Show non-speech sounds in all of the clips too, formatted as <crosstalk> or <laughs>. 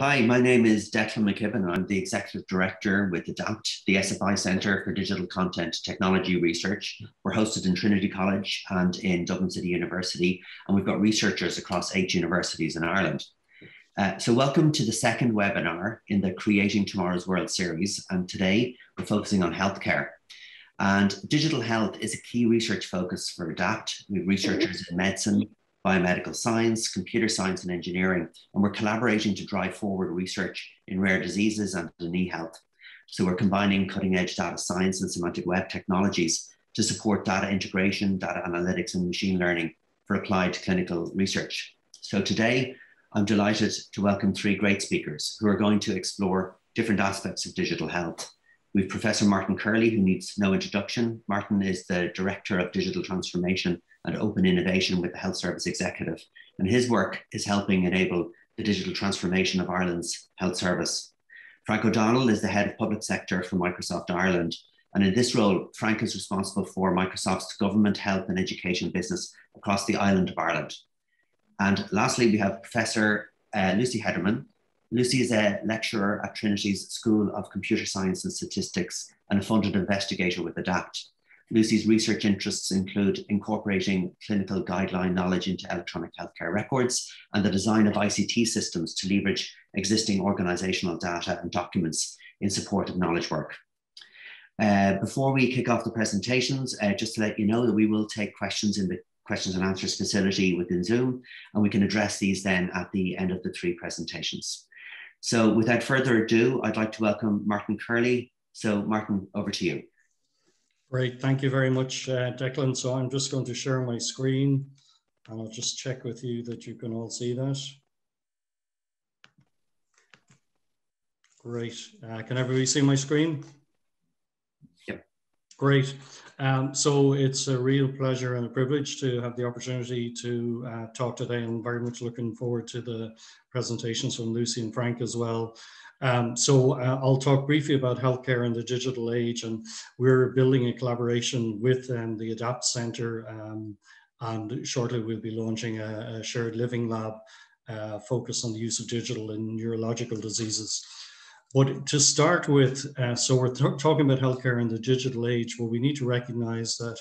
Hi, my name is Declan McKibben. I'm the Executive Director with ADAPT, the SFI Centre for Digital Content Technology Research. We're hosted in Trinity College and in Dublin City University, and we've got researchers across eight universities in Ireland. Uh, so welcome to the second webinar in the Creating Tomorrow's World series. And today we're focusing on healthcare. And digital health is a key research focus for ADAPT. We have researchers in medicine, biomedical science, computer science, and engineering. And we're collaborating to drive forward research in rare diseases and in e-health. So we're combining cutting edge data science and semantic web technologies to support data integration, data analytics, and machine learning for applied clinical research. So today, I'm delighted to welcome three great speakers who are going to explore different aspects of digital health. We have Professor Martin Curley, who needs no introduction. Martin is the Director of Digital Transformation and Open Innovation with the Health Service Executive, and his work is helping enable the digital transformation of Ireland's health service. Frank O'Donnell is the Head of Public Sector for Microsoft Ireland, and in this role, Frank is responsible for Microsoft's government, health, and education business across the island of Ireland. And lastly, we have Professor uh, Lucy Hederman. Lucy is a lecturer at Trinity's School of Computer Science and Statistics and a funded investigator with ADAPT. Lucy's research interests include incorporating clinical guideline knowledge into electronic healthcare records and the design of ICT systems to leverage existing organizational data and documents in support of knowledge work. Uh, before we kick off the presentations, uh, just to let you know that we will take questions in the questions and answers facility within Zoom, and we can address these then at the end of the three presentations. So without further ado, I'd like to welcome Martin Curley. So Martin, over to you. Great, thank you very much, uh, Declan. So I'm just going to share my screen and I'll just check with you that you can all see that. Great, uh, can everybody see my screen? Yep. Great. Um, so it's a real pleasure and a privilege to have the opportunity to uh, talk today. I'm very much looking forward to the presentations from Lucy and Frank as well. Um, so uh, I'll talk briefly about healthcare in the digital age, and we're building a collaboration with um, the ADAPT Centre, um, and shortly we'll be launching a, a shared living lab uh, focused on the use of digital in neurological diseases. But to start with, uh, so we're talking about healthcare in the digital age, well, we need to recognize that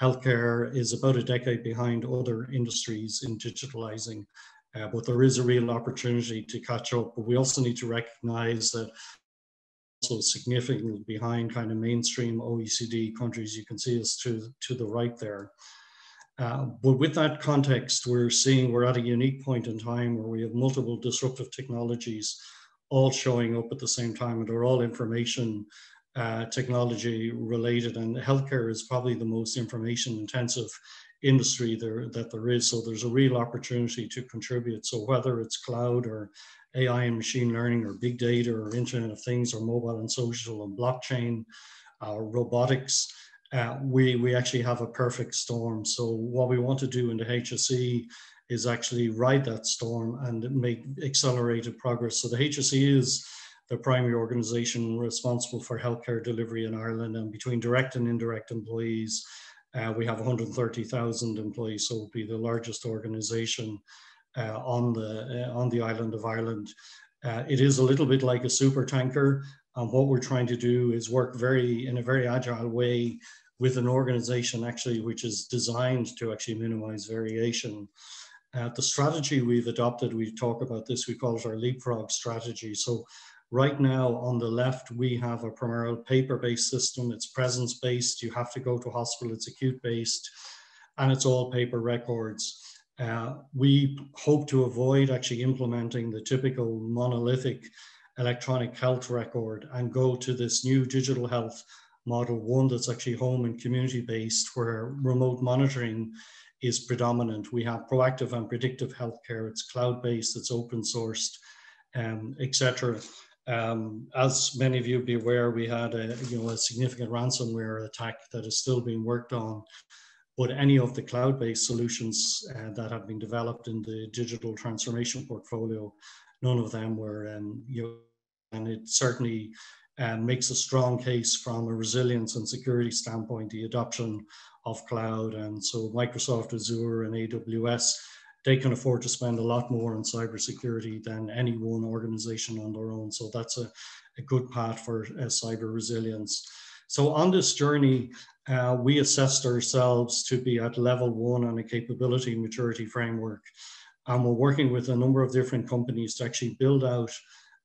healthcare is about a decade behind other industries in digitalizing. Uh, but there is a real opportunity to catch up. But we also need to recognize that also significantly behind kind of mainstream OECD countries. You can see us to, to the right there. Uh, but with that context, we're seeing we're at a unique point in time where we have multiple disruptive technologies all showing up at the same time, and they're all information uh, technology related. And healthcare is probably the most information intensive industry there that there is. So there's a real opportunity to contribute. So whether it's cloud or AI and machine learning or big data or Internet of Things or mobile and social and blockchain, uh, robotics, uh, we, we actually have a perfect storm. So what we want to do in the HSE is actually ride that storm and make accelerated progress. So the HSE is the primary organization responsible for healthcare delivery in Ireland and between direct and indirect employees, uh, we have 130,000 employees, so it'll be the largest organization uh, on the uh, on the island of Ireland. Uh, it is a little bit like a super tanker, and what we're trying to do is work very in a very agile way with an organization actually which is designed to actually minimize variation. Uh, the strategy we've adopted, we talk about this, we call it our leapfrog strategy. So right now on the left, we have a primarily paper-based system. It's presence-based. You have to go to hospital. It's acute-based, and it's all paper records. Uh, we hope to avoid actually implementing the typical monolithic electronic health record and go to this new digital health model, one that's actually home and community based, where remote monitoring is predominant. We have proactive and predictive healthcare. It's cloud-based, it's open sourced, um, etc. Um, as many of you be aware, we had a, you know, a significant ransomware attack that is still being worked on. But any of the cloud-based solutions uh, that have been developed in the digital transformation portfolio, none of them were, um, you know, and it certainly um, makes a strong case from a resilience and security standpoint, the adoption of cloud. And so Microsoft Azure and AWS they can afford to spend a lot more on cybersecurity than any one organization on their own. So that's a, a good path for uh, cyber resilience. So on this journey, uh, we assessed ourselves to be at level one on a capability maturity framework. And we're working with a number of different companies to actually build out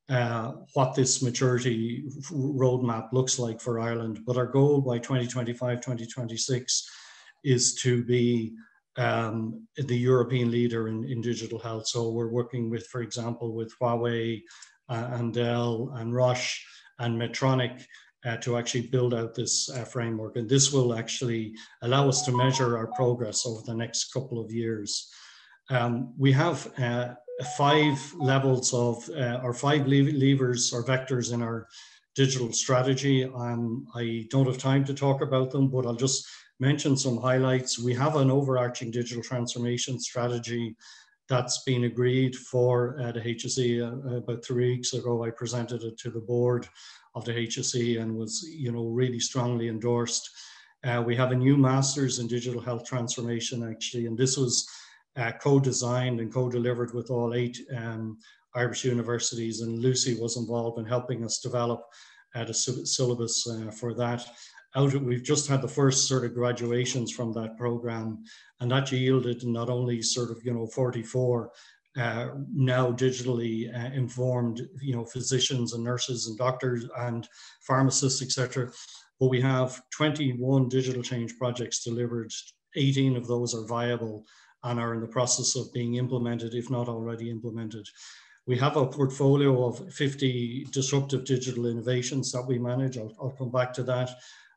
uh, what this maturity roadmap looks like for Ireland. But our goal by 2025, 2026 is to be um, the European leader in, in digital health. So we're working with, for example, with Huawei uh, and Dell and Roche and Medtronic uh, to actually build out this uh, framework. And this will actually allow us to measure our progress over the next couple of years. Um, we have uh, five levels of, uh, or five levers or vectors in our digital strategy. Um, I don't have time to talk about them, but I'll just mention some highlights. We have an overarching digital transformation strategy that's been agreed for uh, the HSE uh, about three weeks ago. I presented it to the board of the HSE and was, you know, really strongly endorsed. Uh, we have a new master's in digital health transformation actually, and this was uh, co-designed and co-delivered with all eight um, Irish universities, and Lucy was involved in helping us develop uh, the syllabus uh, for that. Out, we've just had the first sort of graduations from that program, and that yielded not only sort of you know 44 uh, now digitally uh, informed, you know, physicians and nurses and doctors and pharmacists, etc. But we have 21 digital change projects delivered. 18 of those are viable and are in the process of being implemented, if not already implemented. We have a portfolio of 50 disruptive digital innovations that we manage. I'll, I'll come back to that.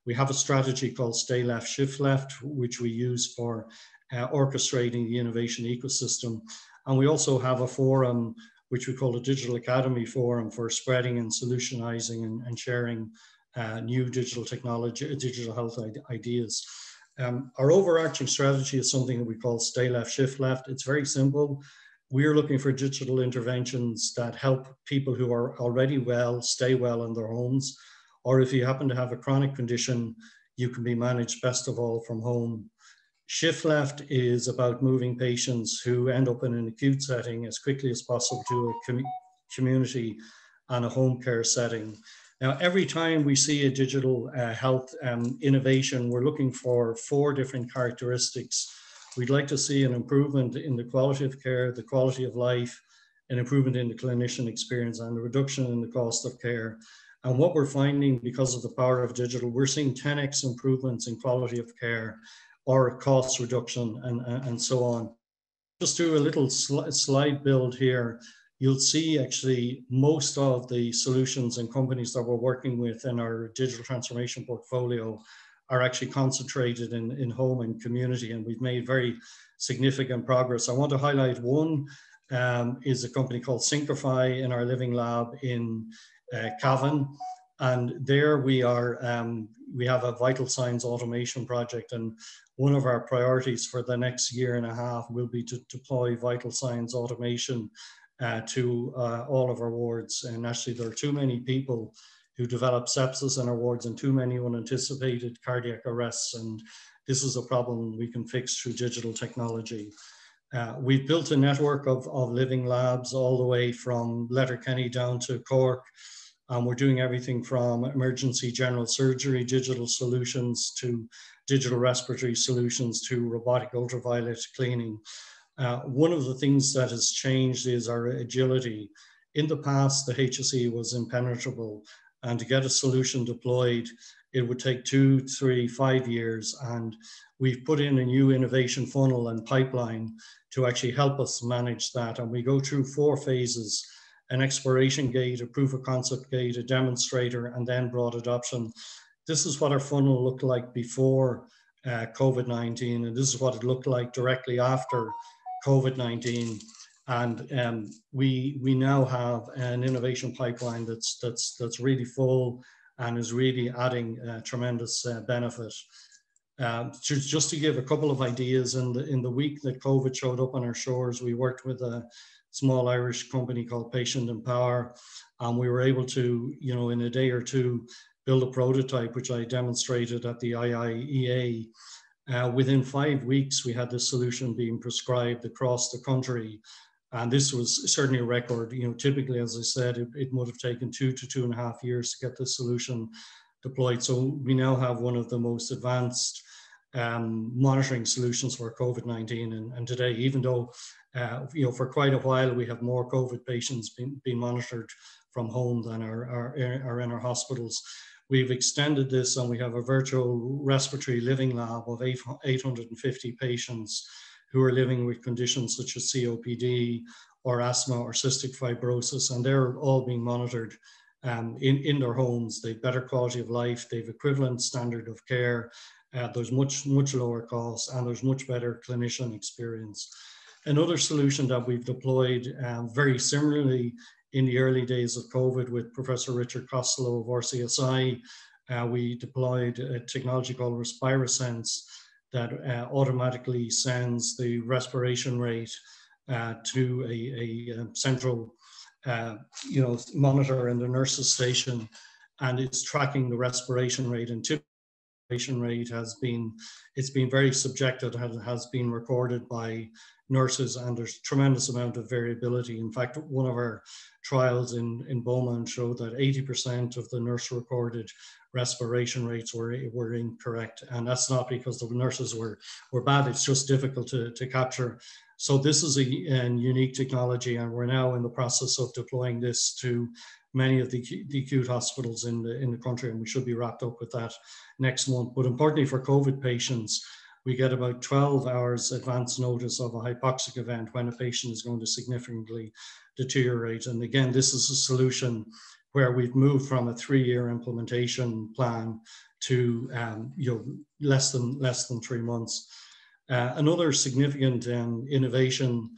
We have a strategy called Stay Left, Shift Left, which we use for uh, orchestrating the innovation ecosystem. And we also have a forum, which we call the Digital Academy Forum for spreading and solutionizing and, and sharing uh, new digital technology, digital health ideas. Um, our overarching strategy is something that we call stay left, shift left. It's very simple. We're looking for digital interventions that help people who are already well stay well in their homes. Or if you happen to have a chronic condition, you can be managed best of all from home. Shift left is about moving patients who end up in an acute setting as quickly as possible to a com community and a home care setting. Now, every time we see a digital uh, health um, innovation, we're looking for four different characteristics. We'd like to see an improvement in the quality of care, the quality of life, an improvement in the clinician experience, and a reduction in the cost of care. And what we're finding because of the power of digital, we're seeing 10x improvements in quality of care or cost reduction and, and so on. Just do a little sl slide build here you'll see actually most of the solutions and companies that we're working with in our digital transformation portfolio are actually concentrated in, in home and community, and we've made very significant progress. I want to highlight one um, is a company called Synchrify in our living lab in uh, Cavan. And there we are, um, we have a vital signs automation project. And one of our priorities for the next year and a half will be to deploy vital signs automation uh, to uh, all of our wards. And actually, there are too many people who develop sepsis in our wards and too many unanticipated cardiac arrests. And this is a problem we can fix through digital technology. Uh, we've built a network of, of living labs all the way from Letterkenny down to Cork. Um, we're doing everything from emergency general surgery, digital solutions to digital respiratory solutions to robotic ultraviolet cleaning. Uh, one of the things that has changed is our agility. In the past, the HSE was impenetrable, and to get a solution deployed, it would take two, three, five years. And we've put in a new innovation funnel and pipeline to actually help us manage that. And we go through four phases an exploration gate, a proof of concept gate, a demonstrator, and then broad adoption. This is what our funnel looked like before uh, COVID 19, and this is what it looked like directly after COVID-19. And um, we, we now have an innovation pipeline that's, that's, that's really full and is really adding uh, tremendous uh, benefit. Uh, just, just to give a couple of ideas, in the, in the week that COVID showed up on our shores, we worked with a small Irish company called PatientMpower, and we were able to, you know, in a day or two, build a prototype, which I demonstrated at the IIEA Uh, within five weeks, we had this solution being prescribed across the country. And this was certainly a record. You know, typically, as I said, it, it would have taken two to two and a half years to get this solution deployed. So we now have one of the most advanced um, monitoring solutions for COVID-19. And, and, today, even though, uh, you know, for quite a while, we have more COVID patients being, being monitored from home than are, are, are in our hospitals, We've extended this and we have a virtual respiratory living lab of 850 patients who are living with conditions such as COPD or asthma or cystic fibrosis, and they're all being monitored um, in, in their homes. They've better quality of life, they've equivalent standard of care, uh, there's much, much lower costs, and there's much better clinician experience. Another solution that we've deployed um, very similarly in the early days of COVID with Professor Richard Costello of RCSI. Uh, we deployed a technology called RespiraSense that uh, automatically sends the respiration rate uh, to a, a central uh, you know, monitor in the nurse's station and it's tracking the respiration rate. And respiration rate has been it's been very subjective and has been recorded by nurses and there's tremendous amount of variability in fact one of our trials in, in Beaumont showed that 80% of the nurse recorded respiration rates were, were incorrect. And that's not because the nurses were, were bad, it's just difficult to, to capture. So this is a, a unique technology and we're now in the process of deploying this to many of the, the acute hospitals in the, in the country and we should be wrapped up with that next month. But importantly for COVID patients, we get about 12 hours advance notice of a hypoxic event when a patient is going to significantly deteriorate. And again, this is a solution where we've moved from a three-year implementation plan to um, you know less than less than three months. Uh, another significant um, innovation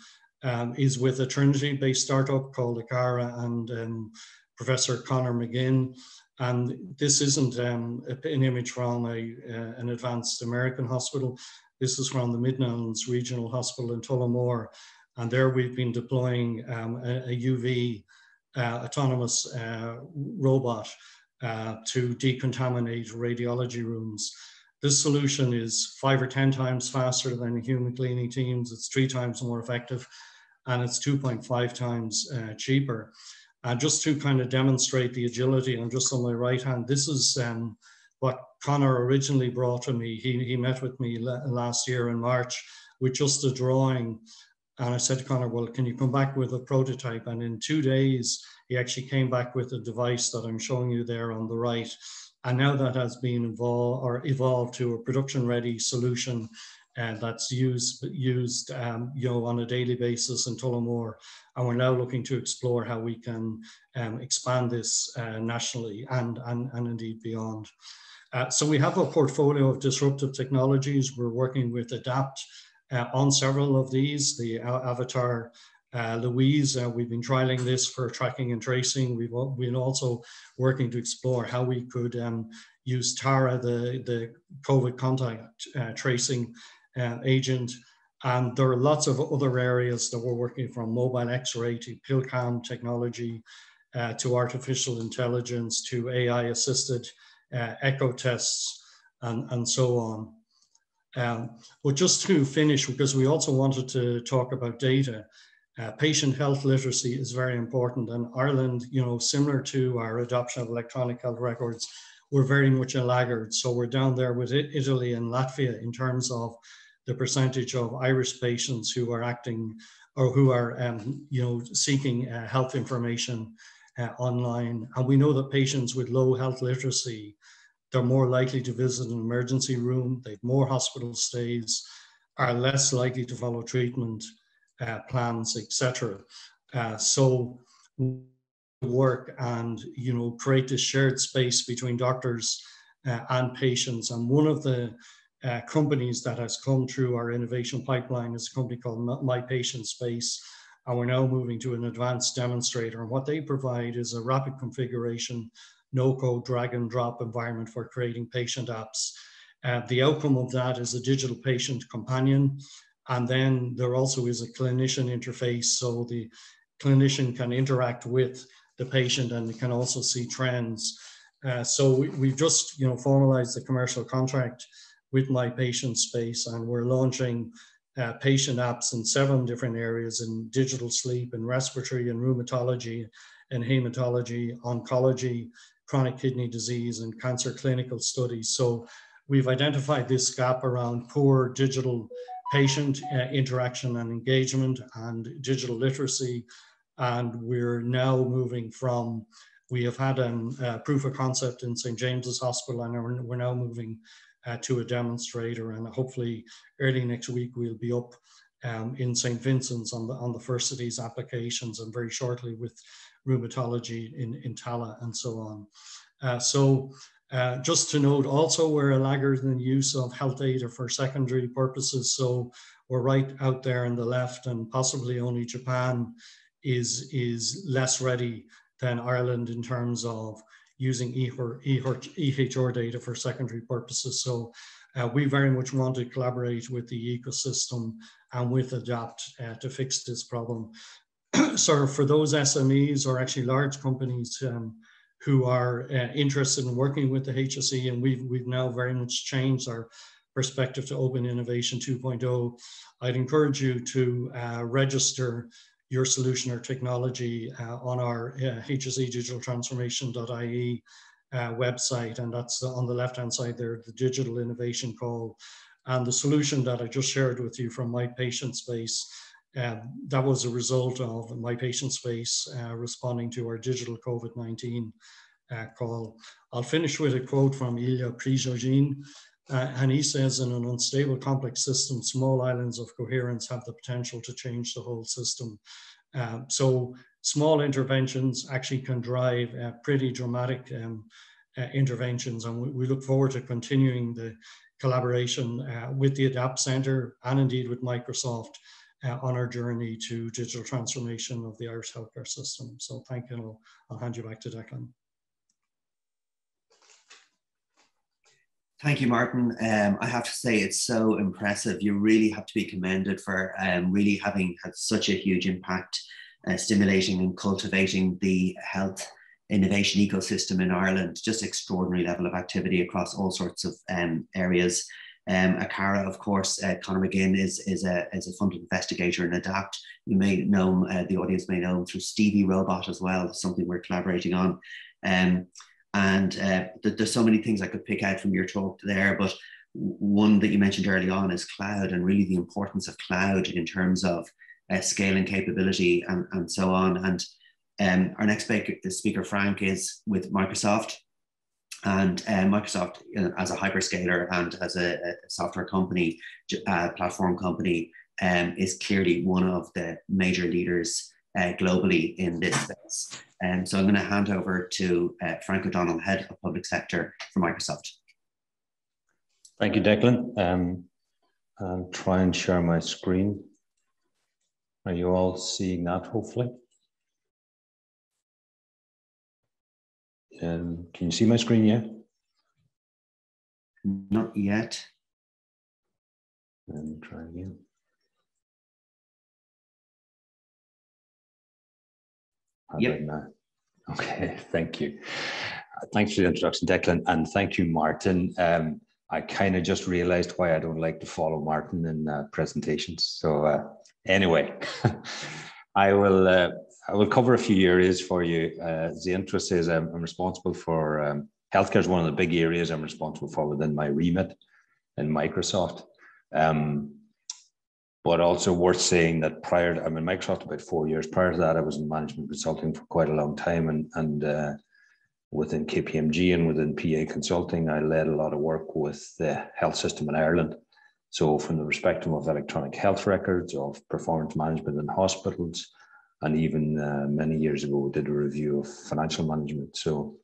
um, is with a Trinity-based startup called Akara and um, Professor Conor McGinn. And this isn't um, an image from a, uh, an advanced American hospital. This is from the Midlands Regional Hospital in Tullamore. And there we've been deploying um, a, a, UV uh, autonomous uh, robot uh, to decontaminate radiology rooms. This solution is five or 10 times faster than human cleaning teams. It's three times more effective and it's 2.5 times uh, cheaper. And just to kind of demonstrate the agility, I'm just on my right hand, this is um, what Conor originally brought to me. He, he met with me last year in March with just a drawing and I said to Conor, well, can you come back with a prototype? And in two days, he actually came back with a device that I'm showing you there on the right. And now that has been evolved or evolved to a production ready solution and uh, that's used used um, you know on a daily basis in Tullamore. And we're now looking to explore how we can um, expand this uh, nationally and, and, and indeed beyond. Uh, so we have a portfolio of disruptive technologies. We're working with ADAPT, uh, on several of these. The Avatar uh, Louise, uh, we've been trialing this for tracking and tracing. We've been also working to explore how we could um, use Tara, the, the COVID contact uh, tracing uh, agent. And there are lots of other areas that we're working from mobile X-ray to PillCam technology uh, to artificial intelligence to AI assisted echo tests and, and so on. Um, but just to finish, because we also wanted to talk about data, uh, patient health literacy is very important. And Ireland, you know, similar to our adoption of electronic health records, we're very much a laggard. So we're down there with Italy and Latvia in terms of the percentage of Irish patients who are acting or who are, um, you know, seeking uh, health information uh, online. And we know that patients with low health literacy they're more likely to visit an emergency room, they've more hospital stays, are less likely to follow treatment uh, plans, etc. Uh, so work and you know create this shared space between doctors uh, and patients. And one of the uh, companies that has come through our innovation pipeline is a company called My Patient Space. And we're now moving to an advanced demonstrator. And what they provide is a rapid configuration no-code drag and drop environment for creating patient apps. Uh, the outcome of that is a digital patient companion. And then there also is a clinician interface. So the clinician can interact with the patient and can also see trends. Uh, so we, have just, you know, formalized the commercial contract with My Patient Space, and we're launching uh, patient apps in seven different areas in digital sleep and respiratory and rheumatology and hematology, oncology, chronic kidney disease, and cancer clinical studies. So we've identified this gap around poor digital patient uh, interaction and engagement and digital literacy. And we're now moving from, we have had a um, uh, proof of concept in St. James's Hospital, and we're, we're now moving uh, to a demonstrator. And hopefully early next week, we'll be up um, in St. Vincent's on the, on the first of these applications and very shortly with rheumatology in, in Tallaght and so on. Uh, so uh, just to note also we're a laggard in the use of health data for secondary purposes. So we're right out there on the left and possibly only Japan is, is less ready than Ireland in terms of using EHR, data for secondary purposes. So uh, we very much want to collaborate with the ecosystem and with ADAPT uh, to fix this problem. <clears throat> so for those SMEs or actually large companies um, who are uh, interested in working with the HSE, and we've, we've now very much changed our perspective to Open Innovation 2.0, I'd encourage you to uh, register your solution or technology uh, on our uh, HSE digital transformation.ie uh, website. And that's on the left hand side there, the digital innovation call. And the solution that I just shared with you from my patient space, um, that was a result of my patient space uh, responding to our digital COVID 19 uh, call. I'll finish with a quote from Ilya Prigogine. Uh, and he says, in an unstable, complex system, small islands of coherence have the potential to change the whole system. Uh, so small interventions actually can drive uh, pretty dramatic um, uh, interventions. And we, we, look forward to continuing the collaboration uh, with the ADAPT Centre and indeed with Microsoft uh, on our journey to digital transformation of the Irish healthcare system. So thank you. I'll, I'll hand you back to Declan. Thank you, Martin. Um, I have to say it's so impressive. You really have to be commended for um, really having had such a huge impact, uh, stimulating and cultivating the health innovation ecosystem in Ireland. Just extraordinary level of activity across all sorts of um, areas. Um, Akara, of course, uh, Conor McGinn is, is, a, is a funded investigator in ADAPT. You may know, uh, the audience may know through Stevie Robot as well, something we're collaborating on. Um, and uh, th- there's so many things I could pick out from your talk there, but one that you mentioned early on is cloud and really the importance of cloud in terms of uh, scaling capability and, and so on. And um, our next speaker, speaker, Frank, is with Microsoft. And uh, Microsoft, uh, as a hyperscaler and as a, a software company, uh, platform company, um, is clearly one of the major leaders uh, globally in this space. And so I'm going to hand over to uh, Frank O'Donnell, Head of Public Sector for Microsoft. Thank you, Declan. Um, I'll try and share my screen. Are you all seeing that, hopefully? Um, can you see my screen yet? Not yet. Let me try again. Yep. Okay, <laughs> thank you. Thanks for the introduction, Declan, and thank you, Martin. Um, I kind of just realized why I don't like to follow Martin in uh, presentations. So uh, anyway, <laughs> I will uh, I will cover a few areas for you. Uh, the interest is I'm, I'm responsible for um, healthcare is one of the big areas I'm responsible for within my remit in Microsoft. Um, but also worth saying that prior, to, I'm in Microsoft about four years. Prior to that, I was in management consulting for quite a long time, and and uh, within KPMG and within PA Consulting, I led a lot of work with the health system in Ireland. So, from the perspective of electronic health records, of performance management in hospitals, and even uh, many years ago, did a review of financial management. So,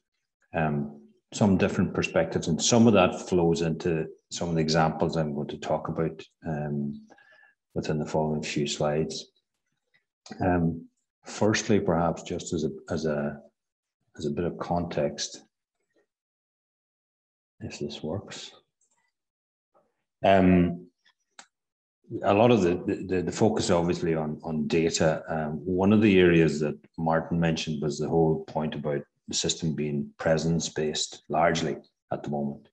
um, some different perspectives, and some of that flows into some of the examples I'm going to talk about. Um, within the following few slides. Um, firstly, perhaps just as a, as, a, as a bit of context, if this works. Um, a lot of the, the, the, focus obviously on, on data. Um, one of the areas that Martin mentioned was the whole point about the system being presence based largely at the moment.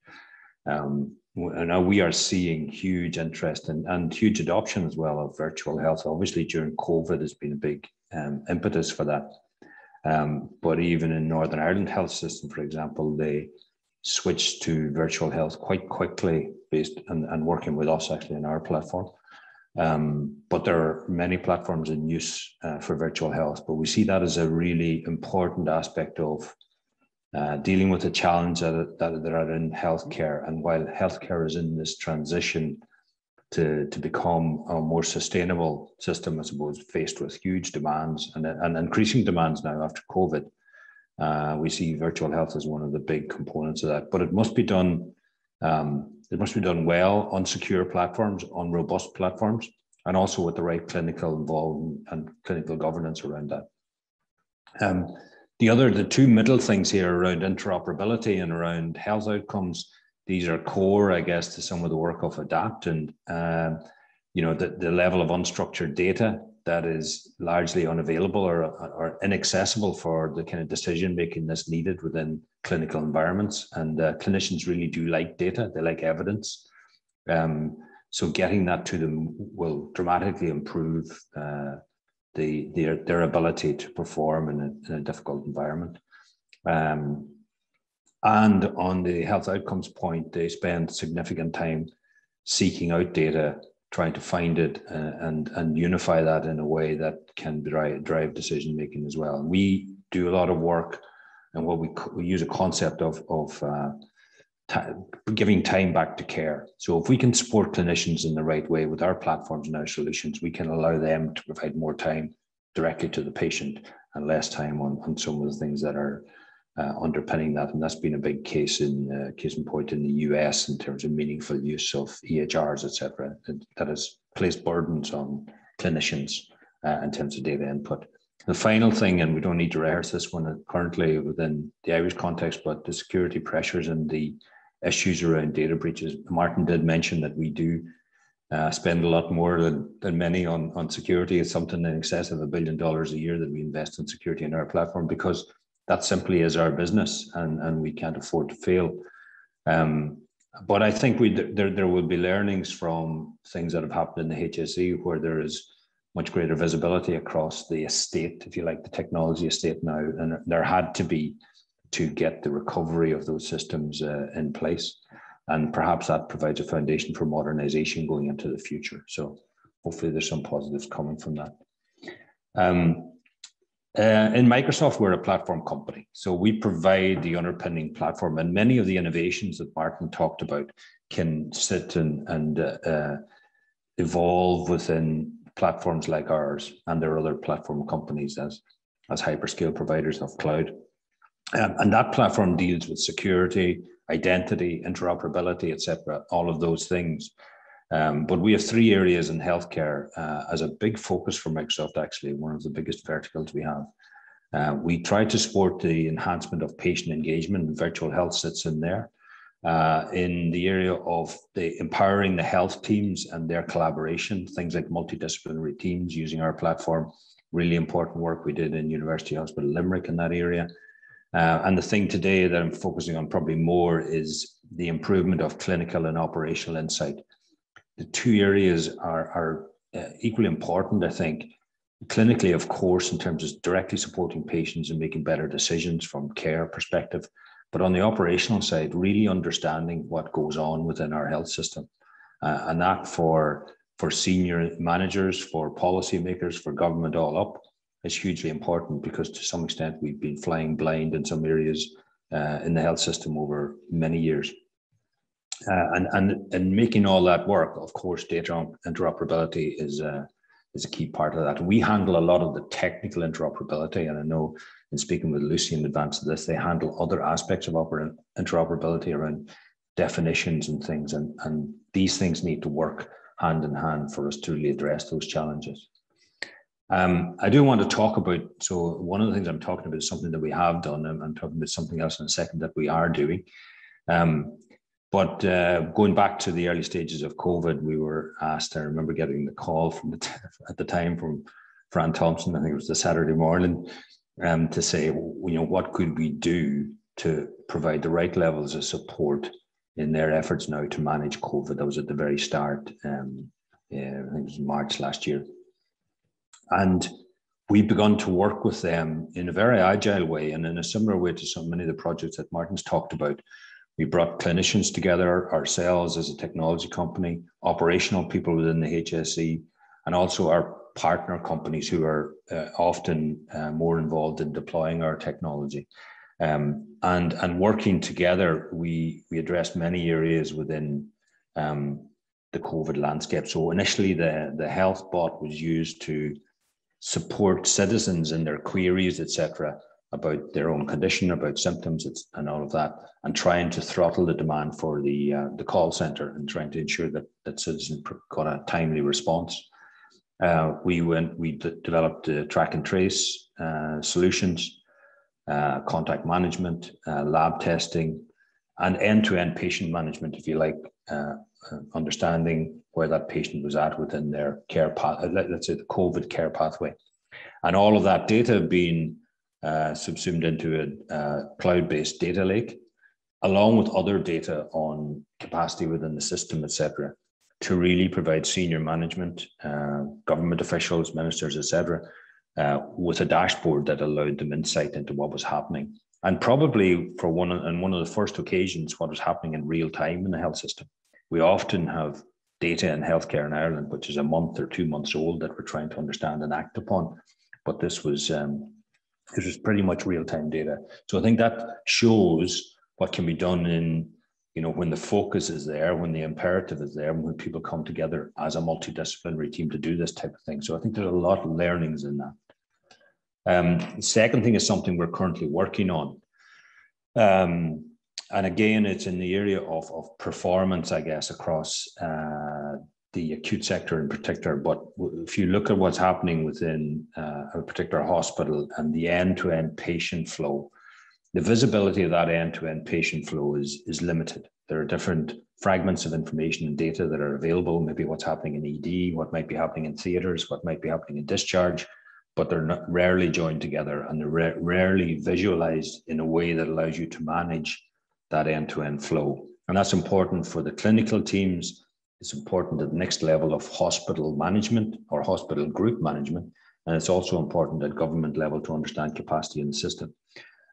Um, now we are seeing huge interest and, and huge adoption as well of virtual health. Obviously, during COVID has been a big um, impetus for that. Um, but even in Northern Ireland health system, for example, they switched to virtual health quite quickly based and, and working with us actually in our platform. Um, but there are many platforms in use uh, for virtual health, but we see that as a really important aspect of uh, dealing with the challenge that, that, are in healthcare. And while healthcare is in this transition to, to become a more sustainable system, I suppose, faced with huge demands and, and increasing demands now after COVID, uh, we see virtual health as one of the big components of that. But it must be done. Um, it must be done well on secure platforms, on robust platforms, and also with the right clinical involvement and clinical governance around that. Um, the other, the two middle things here around interoperability and around health outcomes, these are core, I guess, to some of the work of ADAPT and, uh, you know, the, the level of unstructured data that is largely unavailable or, or inaccessible for the kind of decision making that's needed within clinical environments. And uh, clinicians really do like data, they like evidence. Um, so getting that to them will dramatically improve uh, the, their, their ability to perform in a, in a difficult environment. Um, and on the health outcomes point, they spend significant time seeking out data, trying to find it uh, and, and unify that in a way that can drive, drive decision making as well. We do a lot of work and what we, we use a concept of, of uh, giving time back to care. So if we can support clinicians in the right way with our platforms and our solutions, we can allow them to provide more time directly to the patient and less time on, on some of the things that are uh, underpinning that. And that's been a big case in uh, case in point in the US in terms of meaningful use of EHRs, etc. That has placed burdens on clinicians uh, in terms of data input. The final thing, and we don't need to rehearse this one currently within the Irish context, but the security pressures and the issues around data breaches. Martin did mention that we do uh, spend a lot more than, than many on, on security. It's something in excess of a billion dollars a year that we invest in security in our platform because that simply is our business and, and we can't afford to fail. Um, but I think we there, there will be learnings from things that have happened in the HSE where there is much greater visibility across the estate, if you like, the technology estate now. And there had to be to get the recovery of those systems uh, in place. And perhaps that provides a foundation for modernization going into the future. So hopefully there's some positives coming from that. Um, uh, in Microsoft, we're a platform company. So we provide the underpinning platform and many of the innovations that Martin talked about can sit and, and uh, uh, evolve within platforms like ours and there are other platform companies as, as hyperscale providers of cloud. Um, and that platform deals with security, identity, interoperability, etc., all of those things. Um, but we have three areas in healthcare uh, as a big focus for Microsoft, actually, one of the biggest verticals we have. Uh, we try to support the enhancement of patient engagement, virtual health sits in there. Uh, in the area of the empowering the health teams and their collaboration, things like multidisciplinary teams using our platform, really important work we did in University Hospital Limerick in that area. Uh, and the thing today that I'm focusing on probably more is the improvement of clinical and operational insight. The two areas are, are uh, equally important, I think. Clinically, of course, in terms of directly supporting patients and making better decisions from care perspective, but on the operational side, really understanding what goes on within our health system, uh, and that for for senior managers, for policymakers, for government all up, is hugely important because to some extent we've been flying blind in some areas uh, in the health system over many years. Uh, and, and, and making all that work, of course, data interoperability is, uh, is a key part of that. We handle a lot of the technical interoperability. And I know in speaking with Lucy in advance of this, they handle other aspects of interoperability around definitions and things. And, and these things need to work hand in hand for us to really address those challenges. Um, I do want to talk about, so one of the things I'm talking about is something that we have done. I'm, I'm talking about something else in a second that we are doing. Um, but uh, going back to the early stages of COVID, we were asked, I remember getting the call from the <laughs> at the time from Fran Thompson, I think it was the Saturday morning, um, to say, you know, what could we do to provide the right levels of support in their efforts now to manage COVID. That was at the very start. Um, yeah, I think it was March last year. And we've begun to work with them in a very agile way and in a similar way to so many of the projects that Martin's talked about. We brought clinicians together ourselves as a technology company, operational people within the HSE, and also our partner companies who are uh, often uh, more involved in deploying our technology. Um, and, and working together, we, we addressed many areas within um, the COVID landscape. So initially, the, the health bot was used to support citizens in their queries, etc., about their own condition, about symptoms, and all of that, and trying to throttle the demand for the uh, the call center and trying to ensure that that citizens got a timely response. Uh, we went, we developed uh, track and trace uh, solutions, uh, contact management, uh, lab testing, and end-to-end patient management, if you like, understanding where that patient was at within their care path, let, us say the COVID care pathway. And all of that data being uh, subsumed into a uh, cloud-based data lake, along with other data on capacity within the system, etc., to really provide senior management, uh, government officials, ministers, etc., uh, with a dashboard that allowed them insight into what was happening. And probably for one and one of the first occasions, what was happening in real time in the health system. We often have data in healthcare in Ireland, which is a month or two months old, that we're trying to understand and act upon. But this was um, this was pretty much real time data. So I think that shows what can be done in you know when the focus is there, when the imperative is there, when people come together as a multidisciplinary team to do this type of thing. So I think there's a lot of learnings in that. Um, the second thing is something we're currently working on. Um, and again, it's in the area of, of performance, I guess, across uh, the acute sector in particular. But if you look at what's happening within uh, a particular hospital and the end-to-end patient flow, the visibility of that end-to-end patient flow is, is limited. There are different fragments of information and data that are available, maybe what's happening in ED, what might be happening in theaters, what might be happening in discharge, but they're not rarely joined together and they're rarely visualized in a way that allows you to manage that end-to-end flow. And that's important for the clinical teams. It's important at the next level of hospital management or hospital group management. And it's also important at government level to understand capacity in the system.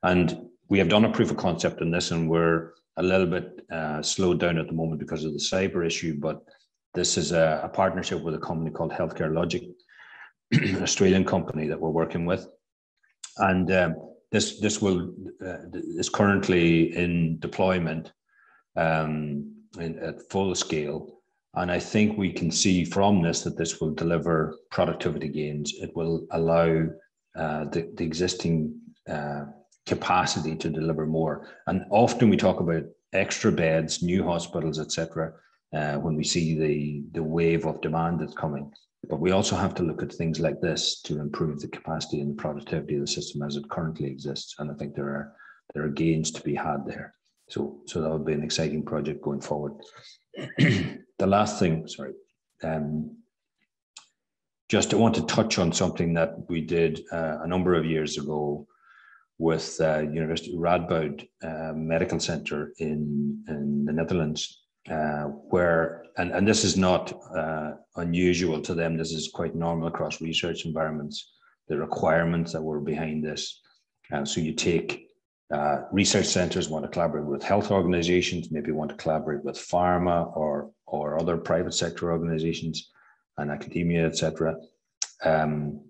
And we have done a proof of concept in this, and we're a little bit uh, slowed down at the moment because of the cyber issue. But this is a, a partnership with a company called Healthcare Logic, an <clears throat> Australian company that we're working with. And um, this this will uh, is currently in deployment um, in, at full scale, and I think we can see from this that this will deliver productivity gains. It will allow uh, the, the existing uh, capacity to deliver more. And often we talk about extra beds, new hospitals, etc. Uh, when we see the the wave of demand that's coming. But we also have to look at things like this to improve the capacity and the productivity of the system as it currently exists. And I think there are there are gains to be had there. So so that would be an exciting project going forward. <clears throat> the last thing, sorry, um, just I want to touch on something that we did uh, a number of years ago with uh, University Radboud uh, Medical Center in in the Netherlands, uh, where and, and this is not uh, unusual to them. This is quite normal across research environments. The requirements that were behind this. Uh, so you take uh, research centers want to collaborate with health organizations, maybe want to collaborate with pharma or or other private sector organizations and academia, etc. Um,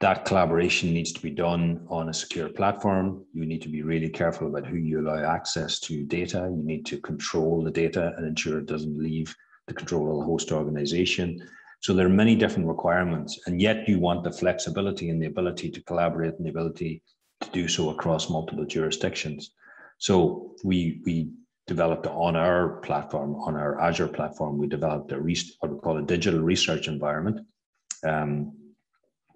that collaboration needs to be done on a secure platform. You need to be really careful about who you allow access to data. You need to control the data and ensure it doesn't leave the control of the host organization. So there are many different requirements, and yet you want the flexibility and the ability to collaborate and the ability to do so across multiple jurisdictions. So we we developed on our platform, on our Azure platform, we developed a what we call a digital research environment. Um,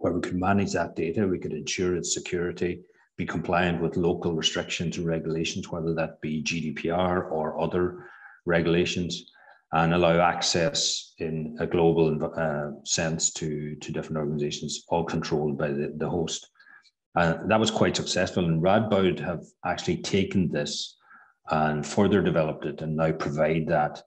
where we could manage that data, we could ensure its security, be compliant with local restrictions and regulations, whether that be GDPR or other regulations, and allow access in a global uh, sense to, to different organizations, all controlled by the, the host. Uh, that was quite successful, and Radboud have actually taken this and further developed it and now provide that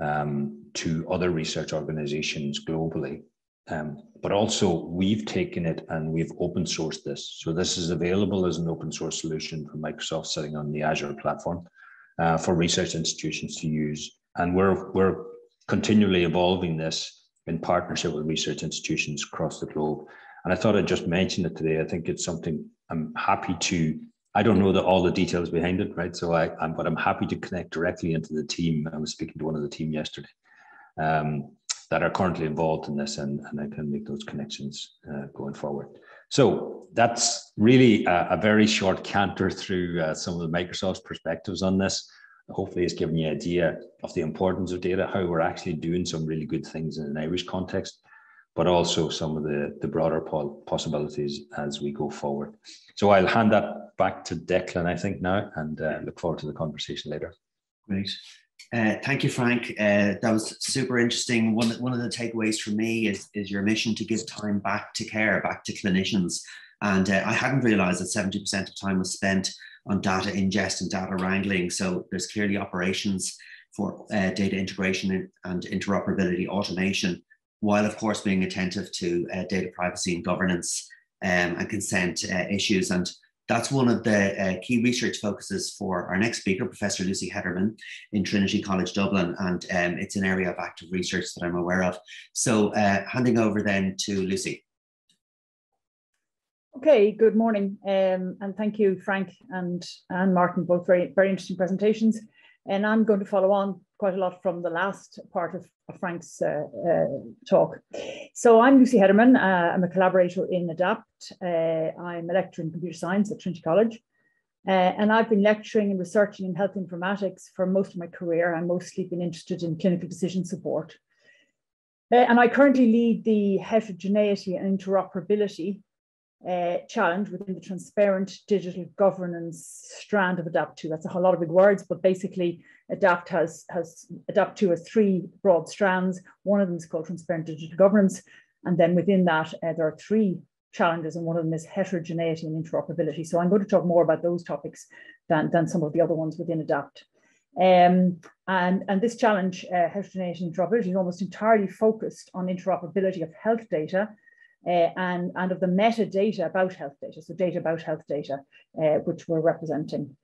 um, to other research organizations globally. Um, but also, we've taken it and we've open sourced this. So, this is available as an open source solution from Microsoft sitting on the Azure platform uh, for research institutions to use. And we're, we're continually evolving this in partnership with research institutions across the globe. And I thought I'd just mention it today. I think it's something I'm happy to I don't know the, all the details behind it, right? So I, I'm, but I'm happy to connect directly into the team. I was speaking to one of the team yesterday um, that are currently involved in this, and, and I can make those connections uh, going forward. So that's really a, a very short canter through uh, some of the Microsoft's perspectives on this. Hopefully, it's given you an idea of the importance of data, how we're actually doing some really good things in an Irish context, but also some of the, the broader possibilities as we go forward. So I'll hand that back to Declan, I think, now, and uh, look forward to the conversation later. Great. Uh, thank you, Frank. Uh, that was super interesting. One, one of the takeaways for me is, is your mission to give time back to care, back to clinicians. And uh, I hadn't realized that 70% of time was spent on data ingest and data wrangling. So there's clearly operations for uh, data integration and interoperability automation while of course being attentive to uh, data privacy and governance um, and consent uh, issues. And that's one of the uh, key research focuses for our next speaker, Professor Lucy Hederman in Trinity College Dublin. And um, it's an area of active research that I'm aware of. So uh, handing over then to Lucy. Okay, good morning. Um, and thank you, Frank and, and Martin, both very, very interesting presentations. And I'm going to follow on quite a lot from the last part of, of Frank's uh, uh, talk. So I'm Lucy Hederman. Uh, I'm a collaborator in ADAPT. Uh, I'm a lecturer in computer science at Trinity College. Uh, and I've been lecturing and researching in health informatics for most of my career. I've mostly been interested in clinical decision support. Uh, and I currently lead the heterogeneity and interoperability uh, challenge within the transparent digital governance strand of ADAPT2. That's a whole lot of big words, but basically ADAPT has, has ADAPT2 has three broad strands. One of them is called transparent digital governance. And then within that, uh, there are three challenges, and one of them is heterogeneity and interoperability. So I'm going to talk more about those topics than, than some of the other ones within ADAPT. Um, and, and this challenge, uh, heterogeneity and interoperability, is almost entirely focused on interoperability of health data uh, and, and of the metadata about health data, so data about health data, uh, which we're representing.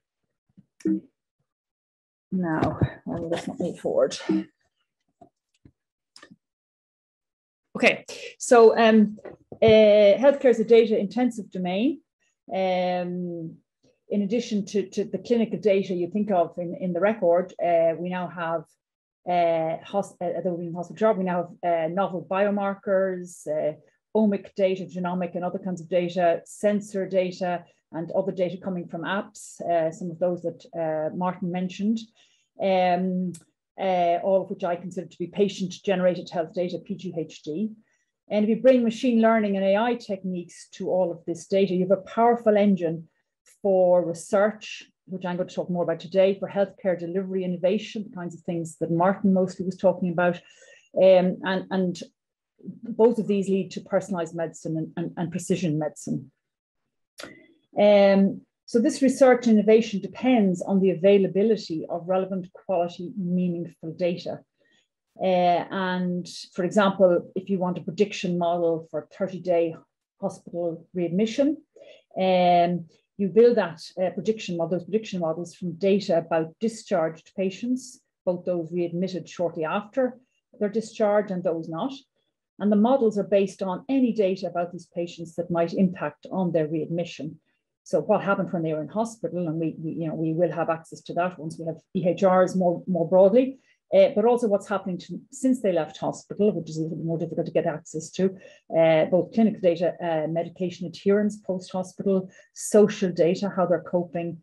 Now, let's not move forward. Okay, so um, uh, healthcare is a data intensive domain. Um, in addition to, to the clinical data you think of in, in the record, uh, we now have uh, hosp- uh, hospital job, we now have uh, novel biomarkers, uh, omic data, genomic and other kinds of data, sensor data, and other data coming from apps, uh, some of those that uh, Martin mentioned, um, uh, all of which I consider to be patient-generated health data, PGHD. And if you bring machine learning and AI techniques to all of this data, you have a powerful engine for research, which I'm going to talk more about today, for healthcare delivery innovation, the kinds of things that Martin mostly was talking about, um, and, and both of these lead to personalized medicine and, and, and precision medicine. Um, so this research innovation depends on the availability of relevant quality, meaningful data. Uh, and for example, if you want a prediction model for 30-day hospital readmission, um, you build that uh, prediction model, those prediction models from data about discharged patients, both those readmitted shortly after their discharge and those not. And the models are based on any data about these patients that might impact on their readmission. So what happened when they were in hospital, and we, we you know, we will have access to that once we have EHRs more, more broadly, uh, but also what's happening to, since they left hospital, which is a little more difficult to get access to, uh, both clinical data, uh, medication adherence post-hospital, social data, how they're coping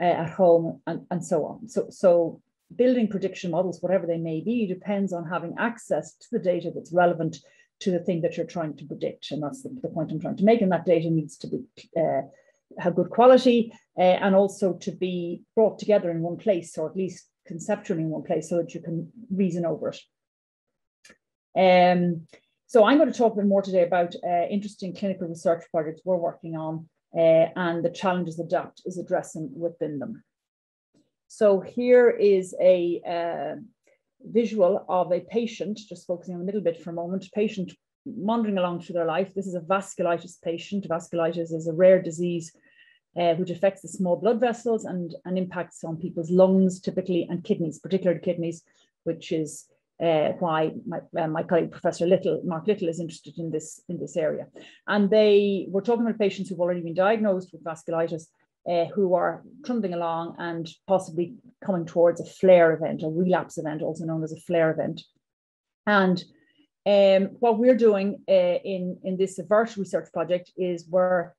uh, at home, and, and so on. So, so building prediction models, whatever they may be, depends on having access to the data that's relevant to the thing that you're trying to predict. And that's the, the point I'm trying to make. And that data needs to be uh, have good quality uh, and also to be brought together in one place or at least conceptually in one place so that you can reason over it. Um, so I'm going to talk a bit more today about uh, interesting clinical research projects we're working on uh, and the challenges ADAPT is addressing within them. So here is a uh, visual of a patient, just focusing on the middle bit for a moment, patient wandering along through their life. This is a vasculitis patient. Vasculitis is a rare disease uh, which affects the small blood vessels and, and impacts on people's lungs typically and kidneys, particularly kidneys, which is uh, why my, uh, my colleague Professor Little, Mark Little, is interested in this in this area. And they were talking about patients who've already been diagnosed with vasculitis, uh, who are trundling along and possibly coming towards a flare event, a relapse event, also known as a flare event. And um, what we're doing uh, in in this AVERT research project is we're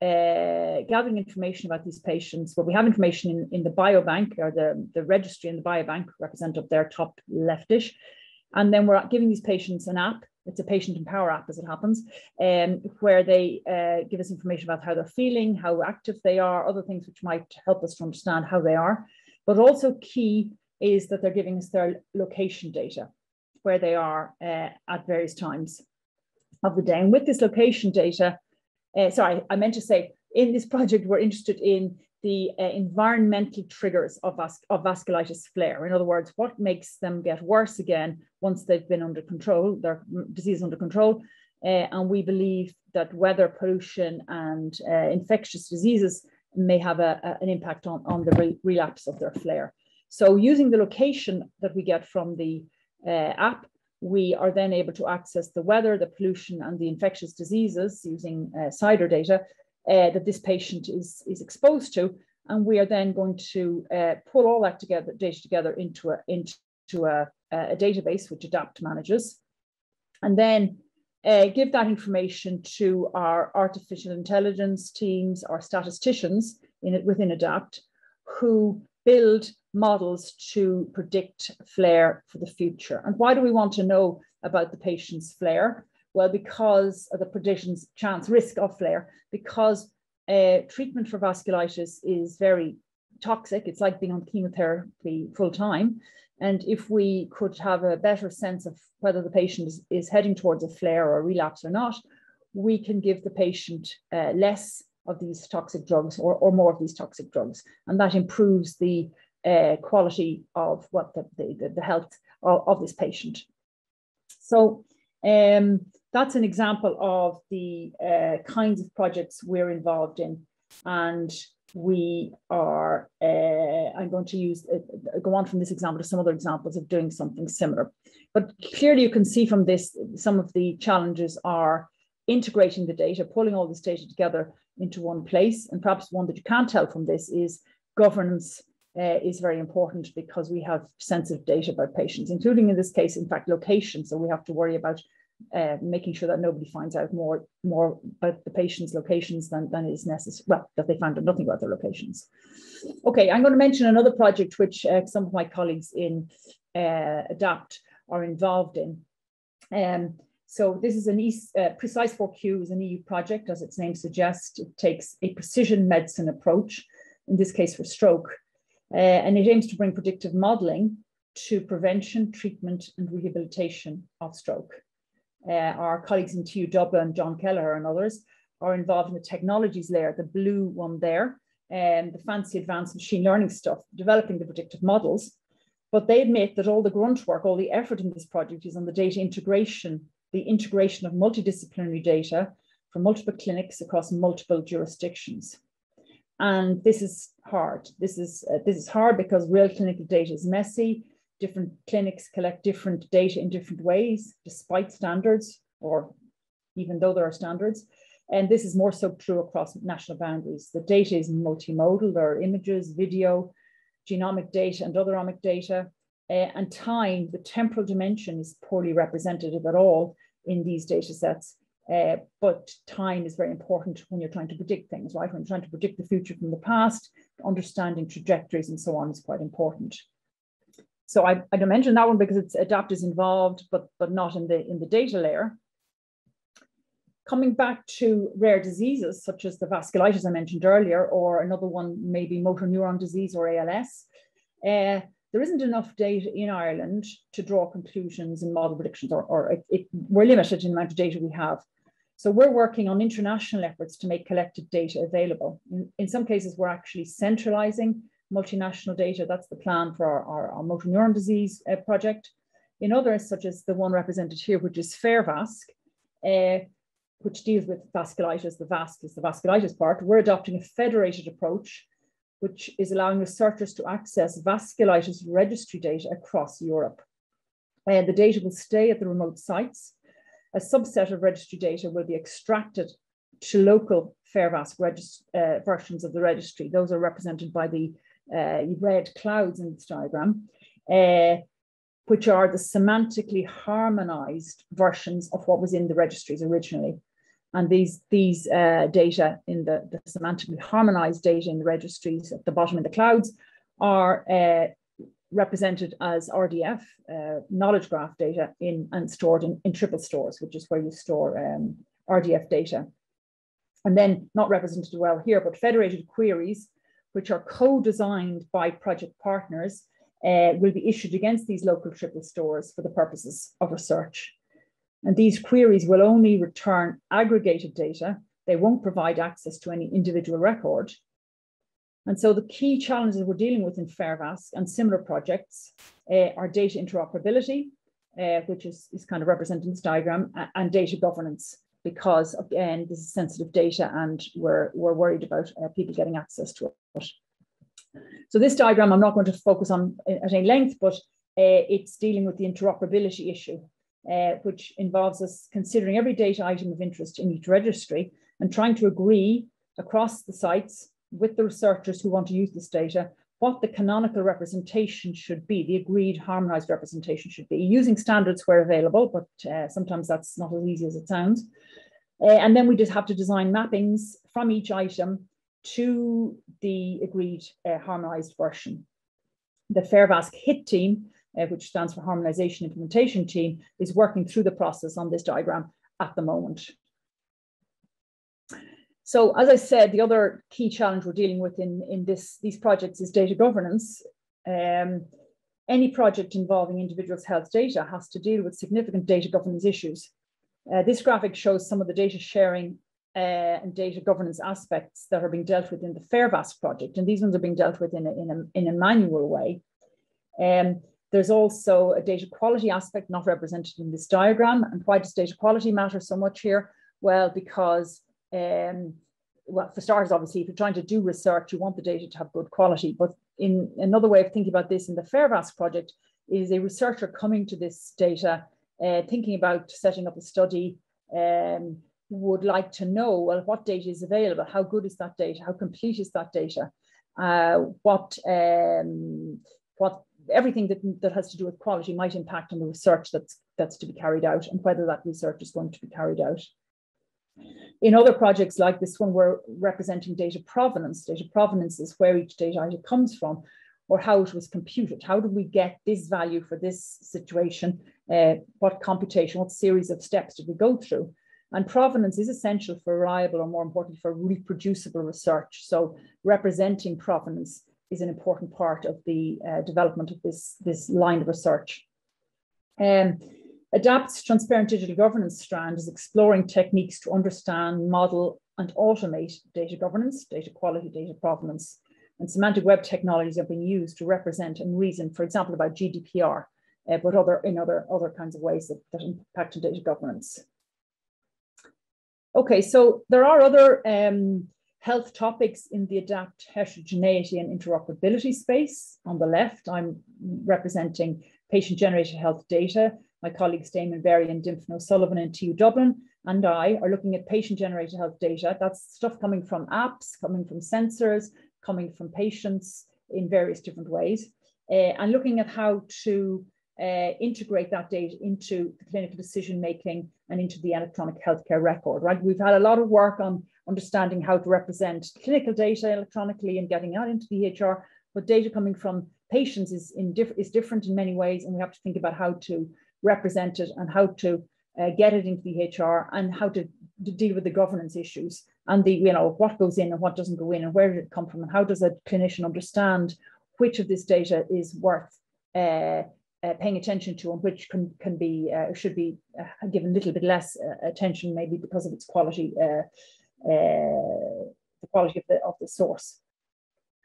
uh, gathering information about these patients. Well, we have information in, in the biobank or the, the registry in the biobank represented up there, top leftish. And then we're giving these patients an app. It's a PatientMpower app as it happens, um, where they uh, give us information about how they're feeling, how active they are, other things which might help us to understand how they are. But also key is that they're giving us their location data, where they are uh, at various times of the day. And with this location data, uh, sorry, I meant to say in this project, we're interested in the uh, environmental triggers of, vas of vasculitis flare. In other words, what makes them get worse again once they've been under control, their disease under control. Uh, and we believe that weather pollution and uh, infectious diseases may have a, a, an impact on, on the re relapse of their flare. So using the location that we get from the uh, app, we are then able to access the weather, the pollution, and the infectious diseases using uh, CIDR data uh, that this patient is, is exposed to. And we are then going to uh, pull all that together, data together into a, into a, a database which ADAPT manages. And then uh, give that information to our artificial intelligence teams, our statisticians in within ADAPT, who build models to predict flare for the future. And why do we want to know about the patient's flare? Well, because of the predictions chance risk of flare, because uh, treatment for vasculitis is very toxic. It's like being on chemotherapy full time. And if we could have a better sense of whether the patient is, is heading towards a flare or a relapse or not, we can give the patient uh, less of these toxic drugs or, or more of these toxic drugs. And that improves the uh, quality of what the, the, the health of, of, this patient. So um, that's an example of the uh, kinds of projects we're involved in. And we are, uh, I'm going to use, uh, go on from this example to some other examples of doing something similar. But clearly you can see from this, some of the challenges are integrating the data, pulling all this data together into one place. And perhaps one that you can't tell from this is governance uh, is very important because we have sensitive data about patients, including in this case, in fact, location. So we have to worry about uh, making sure that nobody finds out more, more about the patient's locations than, than is necessary. Well, that they found out nothing about their locations. Okay, I'm going to mention another project which uh, some of my colleagues in uh, ADAPT are involved in. Um, so this is an uh, Precise 4Q is an EU project, as its name suggests. It takes a precision medicine approach, in this case for stroke, uh, and it aims to bring predictive modeling to prevention, treatment, and rehabilitation of stroke. Uh, our colleagues in TU Dublin, John Kelleher and others, are involved in the technologies layer, the blue one there, and the fancy advanced machine learning stuff, developing the predictive models. But they admit that all the grunt work, all the effort in this project is on the data integration the integration of multidisciplinary data from multiple clinics across multiple jurisdictions. And this is hard. This is, uh, this is hard because real clinical data is messy. Different clinics collect different data in different ways, despite standards, or even though there are standards. And this is more so true across national boundaries. The data is multimodal. There are images, video, genomic data, and other omic data. Uh, and time, the temporal dimension is poorly representative at all in these data sets. Uh, but time is very important when you're trying to predict things, right? When you're trying to predict the future from the past, understanding trajectories and so on is quite important. So I, I don't mention that one because it's adapters involved, but, but not in the, in the data layer. Coming back to rare diseases, such as the vasculitis I mentioned earlier, or another one, maybe motor neuron disease or ALS, uh, there isn't enough data in Ireland to draw conclusions and model predictions, or, or it, it, we're limited in the amount of data we have. So we're working on international efforts to make collected data available. In, in some cases, we're actually centralizing multinational data. That's the plan for our, our, our motor neuron disease uh, project. In others, such as the one represented here, which is FAIRVASC, uh, which deals with vasculitis, the VASC is the vasculitis part, we're adopting a federated approach, which is allowing researchers to access vasculitis registry data across Europe. Uh, the data will stay at the remote sites. A subset of registry data will be extracted to local FAIRVASC uh, versions of the registry. Those are represented by the uh, red clouds in this diagram, uh, which are the semantically harmonized versions of what was in the registries originally. And these, these uh, data in the, the semantically harmonized data in the registries at the bottom in the clouds are uh, represented as RDF, uh, knowledge graph data in and stored in, in triple stores, which is where you store um, RDF data. And then not represented well here, but federated queries, which are co-designed by project partners, uh, will be issued against these local triple stores for the purposes of research. And these queries will only return aggregated data. They won't provide access to any individual record. And so the key challenges we're dealing with in FAIRVASC and similar projects uh, are data interoperability, uh, which is, is kind of represented in this diagram, and data governance, because again, this is sensitive data and we're, we're worried about uh, people getting access to it. So this diagram, I'm not going to focus on at any length, but it's dealing with the interoperability issue which involves us considering every data item of interest in each registry and trying to agree across the sites with the researchers who want to use this data what the canonical representation should be, the agreed harmonized representation should be, using standards where available, but uh, sometimes that's not as easy as it sounds. Uh, and then we just have to design mappings from each item to the agreed uh, harmonized version. The FAIRVASC HIT team uh, which stands for Harmonization Implementation Team, is working through the process on this diagram at the moment. So as I said, the other key challenge we're dealing with in, in this, these projects is data governance. Um, any project involving individuals' health data has to deal with significant data governance issues. Uh, this graphic shows some of the data sharing uh, and data governance aspects that are being dealt with in the FAIRVASC project, and these ones are being dealt with in a, in a, in a manual way. Um, there's also a data quality aspect not represented in this diagram. And why does data quality matter so much here? Well, because, um, well, for starters, obviously, if you're trying to do research, you want the data to have good quality. But in another way of thinking about this in the FAIRVASC project is a researcher coming to this data, uh, thinking about setting up a study, um, would like to know, well, what data is available? How good is that data? How complete is that data? Uh, what um, what everything that, that has to do with quality might impact on the research that's, that's to be carried out and whether that research is going to be carried out. In other projects like this one, we're representing data provenance. Data provenance is where each data item comes from or how it was computed. How did we get this value for this situation? Uh, what computation, what series of steps did we go through? And provenance is essential for reliable or more importantly for reproducible research. So representing provenance is an important part of the uh, development of this, this line of research. Um, ADAPT's transparent digital governance strand is exploring techniques to understand, model, and automate data governance, data quality, data provenance. And semantic web technologies are being used to represent and reason, for example, about GDPR, uh, but other in other, other kinds of ways that, that impact on data governance. Okay, so there are other um, health topics in the ADAPT heterogeneity and interoperability space. On the left, I'm representing patient-generated health data. My colleagues Damon Berry and Dymphna O'Sullivan in TU Dublin and I are looking at patient-generated health data. That's stuff coming from apps, coming from sensors, coming from patients in various different ways, uh, and looking at how to uh, integrate that data into the clinical decision making and into the electronic healthcare record. Right, we've had a lot of work on understanding how to represent clinical data electronically and getting that into the EHR, but data coming from patients is, in diff is different in many ways, and we have to think about how to represent it and how to uh, get it into the EHR and how to, to, deal with the governance issues and the, you know, what goes in and what doesn't go in and where did it come from and how does a clinician understand which of this data is worth uh, uh, paying attention to and which can, can be, uh, should be uh, given a little bit less uh, attention maybe because of its quality the quality of the, of the source.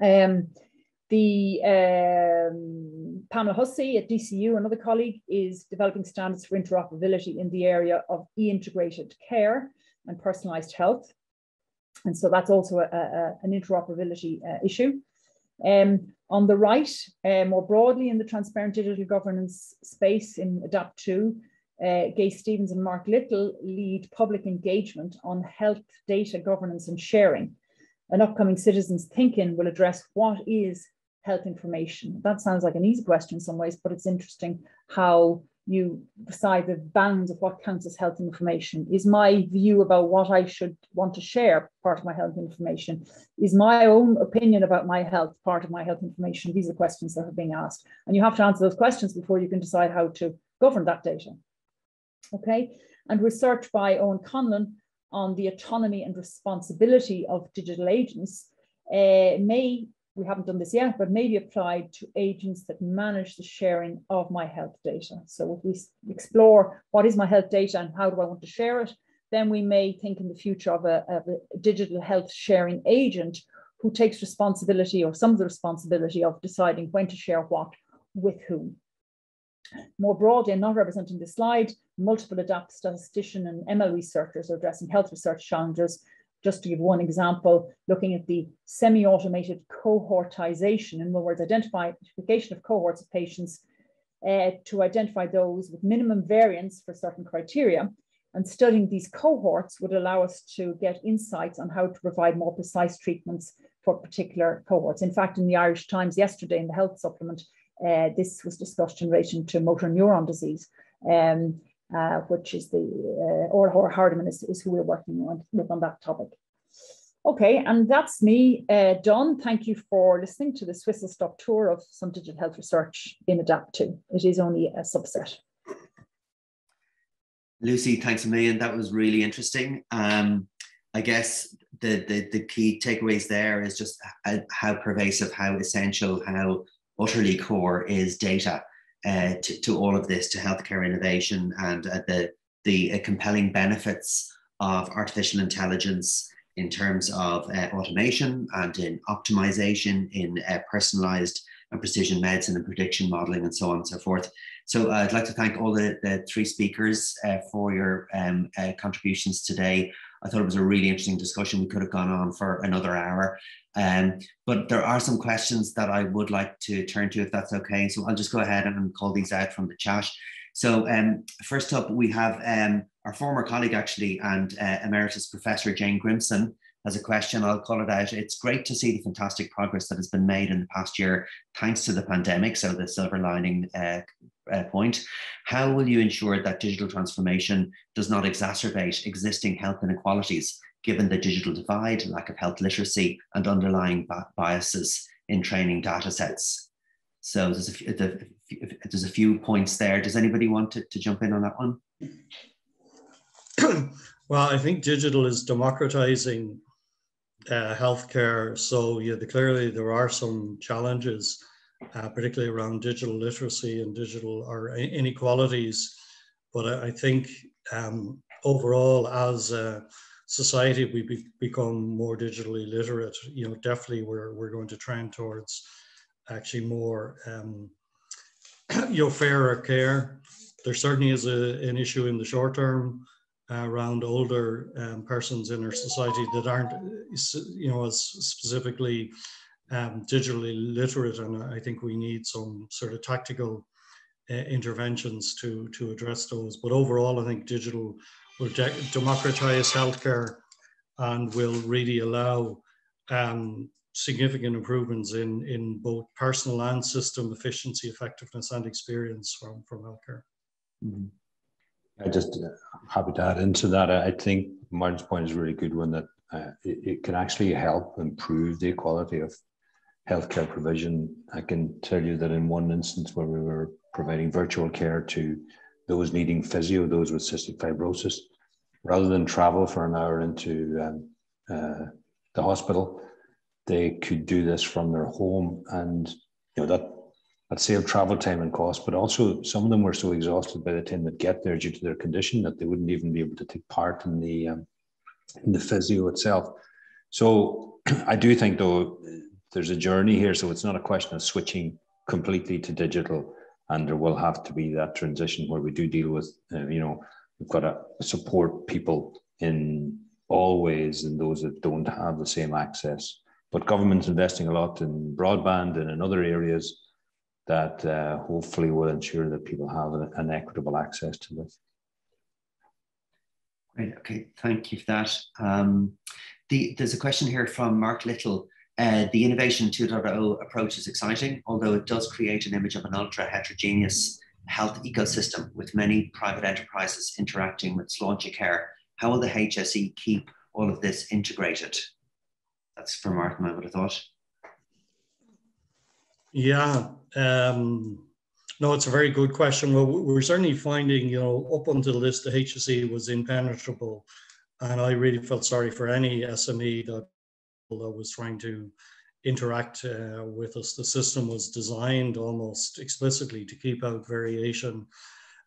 Um, The um, Pamela Hussey at DCU, another colleague, is developing standards for interoperability in the area of e-integrated care and personalized health. And so that's also a, a, an interoperability uh, issue. Um, on the right, uh, more broadly in the transparent digital governance space in ADAPT 2, uh, Gaye Stephens and Mark Little lead public engagement on health data governance and sharing. An upcoming Citizens Think-In will address what is health information. That sounds like an easy question in some ways, but it's interesting how you decide the bounds of what counts as health information. Is my view about what I should want to share part of my health information? Is my own opinion about my health part of my health information? These are questions that are being asked. And you have to answer those questions before you can decide how to govern that data. Okay, and research by Owen Conlan on the autonomy and responsibility of digital agents uh, may we haven't done this yet, but maybe applied to agents that manage the sharing of my health data. So if we explore what is my health data and how do I want to share it, then we may think in the future of a, of a digital health sharing agent who takes responsibility or some of the responsibility of deciding when to share what with whom. More broadly, and not representing the slide, multiple ADAPT statistician and ML researchers are addressing health research challenges just to give one example, looking at the semi-automated cohortization, in other words, identification of cohorts of patients uh, to identify those with minimum variance for certain criteria. And studying these cohorts would allow us to get insights on how to provide more precise treatments for particular cohorts. In fact, in the Irish Times yesterday in the health supplement, uh, this was discussed in relation to motor neuron disease. Um, uh, which is the, uh, or, Hardiman is, is who we're working on, with on that topic. Okay, and that's me uh, done. Thank you for listening to the Swiss Stop tour of some digital health research in ADAPT 2. It is only a subset. Lucy, thanks a million. That was really interesting. Um, I guess the, the, the key takeaways there is just how pervasive, how essential, how utterly core is data uh, to, to all of this, to healthcare innovation and uh, the, the uh, compelling benefits of artificial intelligence in terms of uh, automation and in optimization, in personalized and precision medicine and prediction modeling and so on and so forth. So I'd like to thank all the, the three speakers for your um, contributions today. I thought it was a really interesting discussion. We could have gone on for another hour. Um, but there are some questions that I would like to turn to if that's okay. So I'll just go ahead and call these out from the chat. So um, first up, we have um, our former colleague actually and uh, emeritus professor Jane Grimson has a question. I'll call it out. It's great to see the fantastic progress that has been made in the past year thanks to the pandemic. So the silver lining uh, uh, point. How will you ensure that digital transformation does not exacerbate existing health inequalities given the digital divide, lack of health literacy, and underlying biases in training data sets. So there's a, few, there's a few points there. Does anybody want to, to jump in on that one? <clears throat> well, I think digital is democratizing uh, healthcare. So yeah, the, clearly there are some challenges, uh, particularly around digital literacy and digital or inequalities. But I, I think um, overall, as a, society we be, become more digitally literate you know definitely we're, we're going to trend towards actually more um, you fairer care there certainly is a, an issue in the short term uh, around older um, persons in our society that aren't you know as specifically um, digitally literate and i think we need some sort of tactical uh, interventions to to address those but overall i think digital will de- democratize healthcare and will really allow um, significant improvements in, in both personal and system efficiency, effectiveness, and experience from, from healthcare. Mm-hmm. I just uh, happy to add into that. I think Martin's point is a really good one that uh, it, it, can actually help improve the quality of healthcare provision. I can tell you that in one instance where we were providing virtual care to those needing physio, those with cystic fibrosis, rather than travel for an hour into um, uh, the hospital, they could do this from their home, and you know that that saved travel time and cost. But also, some of them were so exhausted by the time they get there due to their condition that they wouldn't even be able to take part in the um, in the physio itself. So, <clears throat> I do think though there's a journey here, so it's not a question of switching completely to digital, and there will have to be that transition where we do deal with, uh, you know, we've got to support people in all ways and those that don't have the same access. But government's investing a lot in broadband and in other areas that uh, hopefully will ensure that people have an, equitable access to this. Great. Okay. Thank you for that. Um, the, there's a question here from Mark Little. Uh, the Innovation 2.0 approach is exciting, although it does create an image of an ultra heterogeneous health ecosystem with many private enterprises interacting with Sláintecare. How will the HSE keep all of this integrated? That's for Martin, I would have thought. Yeah, um, no, it's a very good question. Well, we're certainly finding, you know, up until this, the HSE was impenetrable. And I really felt sorry for any SME that, that was trying to interact uh, with us. The system was designed almost explicitly to keep out variation.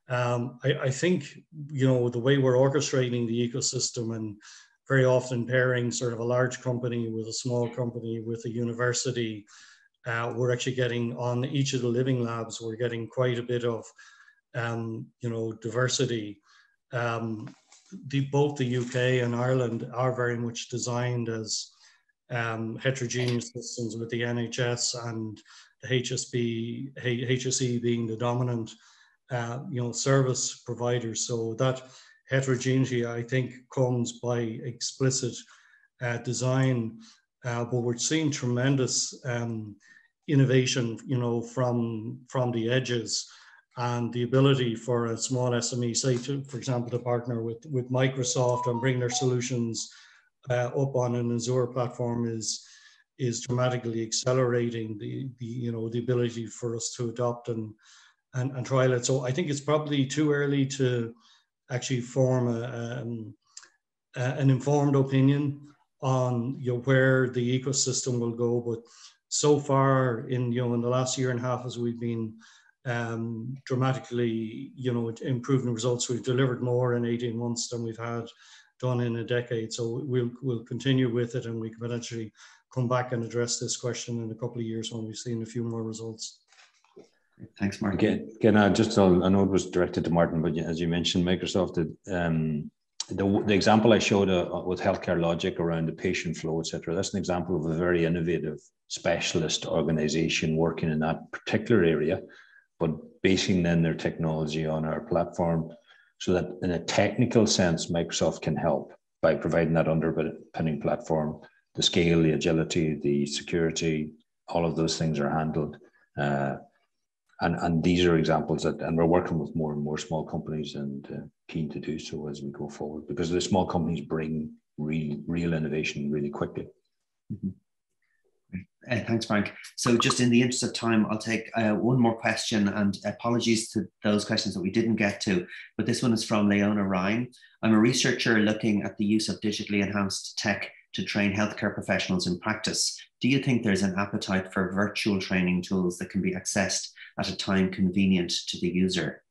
Um, I, I, think, you know, the way we're orchestrating the ecosystem and very often pairing sort of a large company with a small company with a university, uh, we're actually getting on each of the living labs, we're getting quite a bit of, um, you know, diversity. Um, the, both the UK and Ireland are very much designed as um, heterogeneous systems with the NHS and the HSB, HSE being the dominant, uh, you know, service providers. So that heterogeneity, I think, comes by explicit uh, design. Uh, but we're seeing tremendous um, innovation, you know, from from the edges, and the ability for a small SME, say, to, for example, to partner with with Microsoft and bring their solutions uh, up on an Azure platform is is dramatically accelerating the, the you know the ability for us to adopt and and, and trial it. So I think it's probably too early to actually form a, um, a, an informed opinion on you know where the ecosystem will go. But so far in you know in the last year and a half as we've been um, dramatically you know improving results, we've delivered more in 18 months than we've had done in a decade. So we'll we'll continue with it, and we can potentially come back and address this question in a couple of years when we've seen a few more results. Thanks, Mark. Again, again uh, just I know it was directed to Martin, but as you mentioned, Microsoft did. Um, the, the example I showed uh, with Healthcare Logic around the patient flow, etc. That's an example of a very innovative specialist organization working in that particular area, but basing then their technology on our platform so that in a technical sense, Microsoft can help by providing that underpinning platform. The scale, the agility, the security, all of those things are handled. Uh, and, and these are examples that, and we're working with more and more small companies and uh, keen to do so as we go forward because the small companies bring real, real innovation really quickly. Mm-hmm. Uh, thanks, Frank. So, just in the interest of time, I'll take uh, one more question and apologies to those questions that we didn't get to. But this one is from Leona Ryan. I'm a researcher looking at the use of digitally enhanced tech to train healthcare professionals in practice. Do you think there's an appetite for virtual training tools that can be accessed at a time convenient to the user?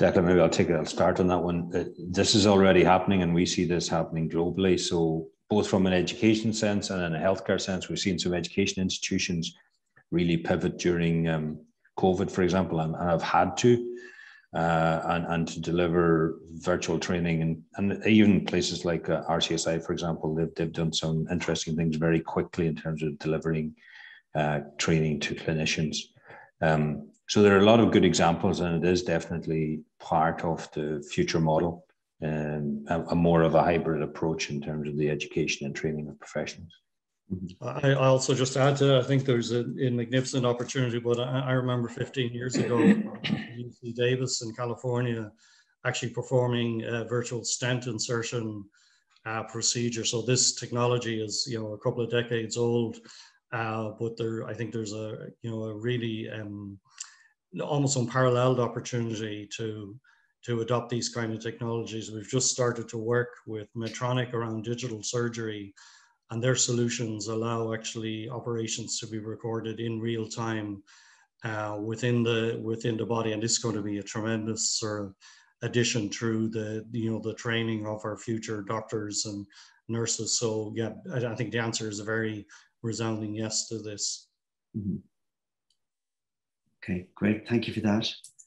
Declan, maybe I'll take it. I'll start on that one. Uh, this is already happening, and we see this happening globally. So both from an education sense and in a healthcare sense. We've seen some education institutions really pivot during um, COVID, for example, and, and have had to, uh, and, and to deliver virtual training. And, and even places like uh, RCSI, for example, they've, they've done some interesting things very quickly in terms of delivering uh, training to clinicians. Um, so there are a lot of good examples, and it is definitely part of the future model um, a, a, more of a hybrid approach in terms of the education and training of professionals. I, also just add to that, I think there's a, a magnificent opportunity, but I, I, remember 15 years ago, <coughs> UC Davis in California actually performing a virtual stent insertion uh, procedure. So this technology is, you know, a couple of decades old, uh, but there, I think there's a, you know, a really um, almost unparalleled opportunity to to adopt these kind of technologies. We've just started to work with Medtronic around digital surgery, and their solutions allow actually operations to be recorded in real time uh, within the within the body, and is going to be a tremendous sort of addition through the you know the training of our future doctors and nurses. So yeah, I, I think the answer is a very resounding yes to this. Mm -hmm. Okay, great. Thank you for that.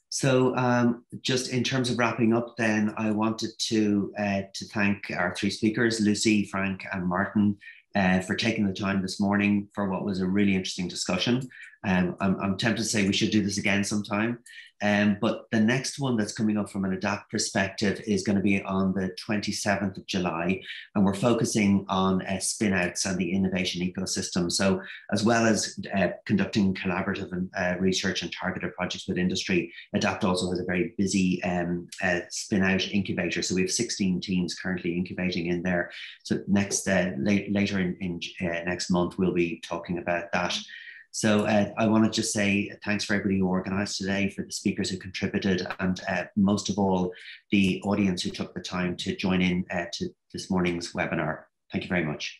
So um, just in terms of wrapping up then, I wanted to, uh, to thank our three speakers, Lucy, Frank and Martin, uh, for taking the time this morning for what was a really interesting discussion. Um, I'm, I'm, tempted to say we should do this again sometime. Um, but the next one that's coming up from an ADAPT perspective is going to be on the 27th of July, and we're focusing on uh, spinouts and the innovation ecosystem. So, as well as uh, conducting collaborative and, uh, research and targeted projects with industry, ADAPT also has a very busy um, uh, spinout incubator. So, we have 16 teams currently incubating in there. So, next uh, late, later in, in uh, next month, we'll be talking about that. So uh, I want to just say thanks for everybody who organised today, for the speakers who contributed, and uh, most of all, the audience who took the time to join in uh, to this morning's webinar. Thank you very much.